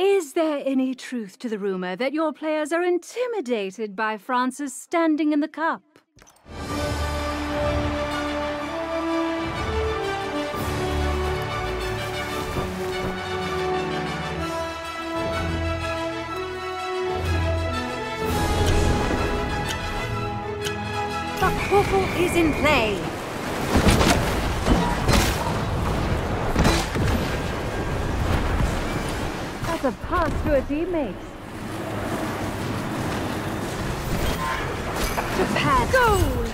Is there any truth to the rumor that your players are intimidated by France's standing in the cup? The quaffle is in play. That's a pass to a teammate. Japan goal!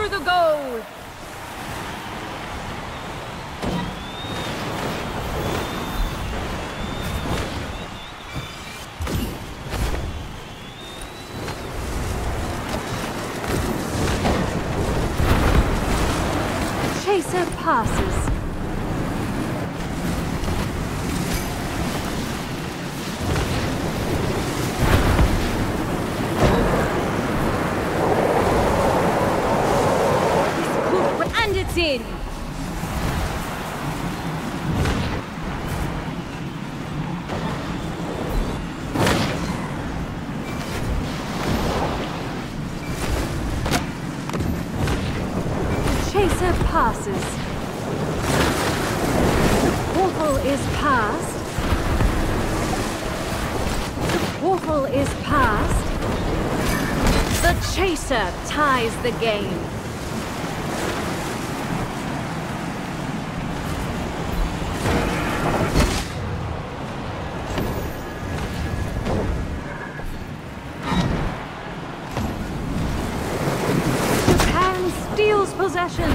Through the goal. Chaser passes. Passes. The portal is passed. The portal is passed. The chaser ties the game. Possession.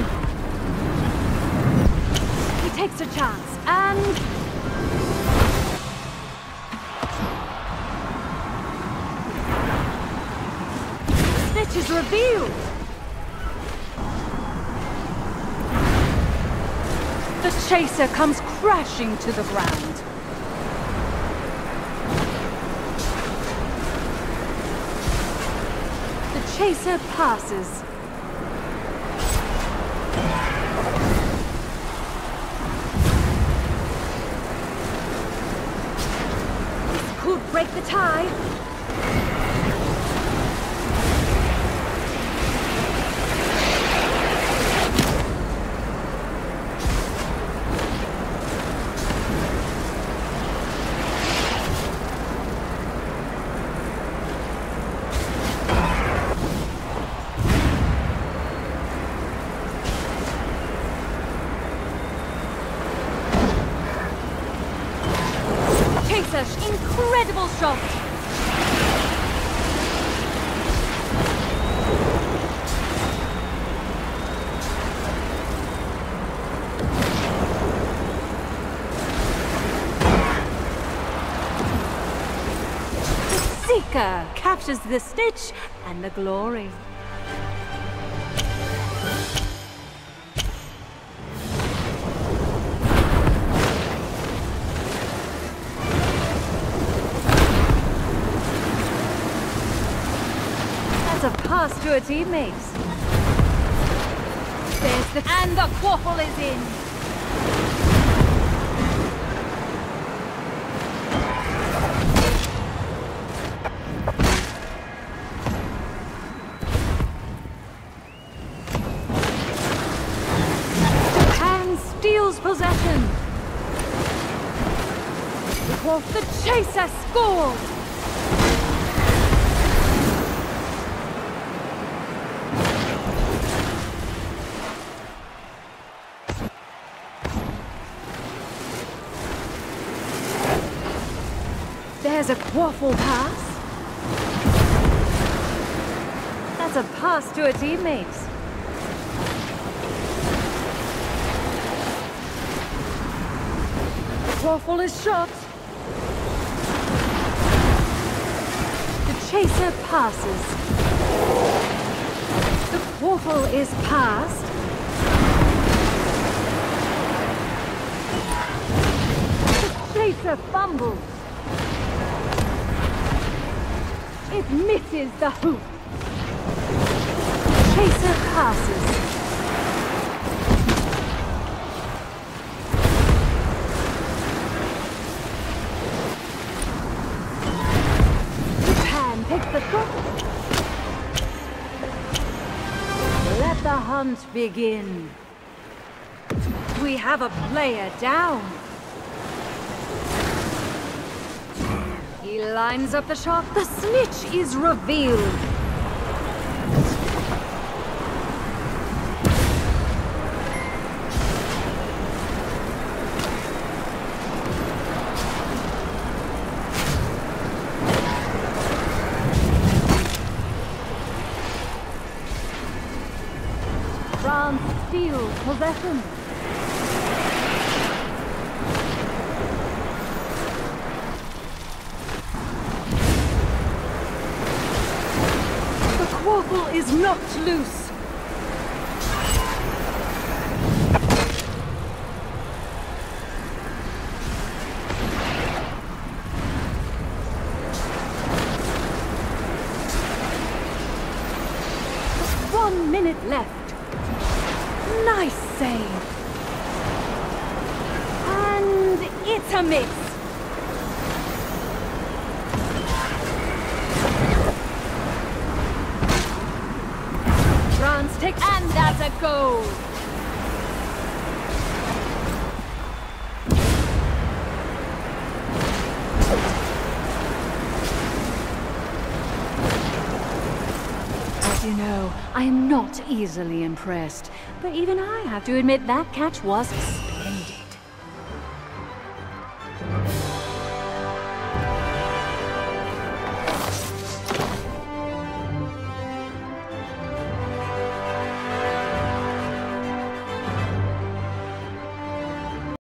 He takes a chance and... Snitch is revealed. The chaser comes crashing to the ground. The chaser passes. Could break the tie. Chaser, The Seeker captures the snitch and the glory. A pass to a teammate. There's the and the quaffle is in. Japan steals possession. The the chaser scores. There's a quaffle pass. That's a pass to a teammate. The quaffle is shot. The chaser passes. The Quaffle is passed. The chaser fumbles. Misses the hoop. Chaser passes. Japan picks the cup. Let the hunt begin. We have a player down. He lines up the shot. The snitch is revealed. France steals possession. The knocked loose. One minute left. Nice save. And it's a miss. Goal. As you know, I am not easily impressed. But even I have to admit that catch was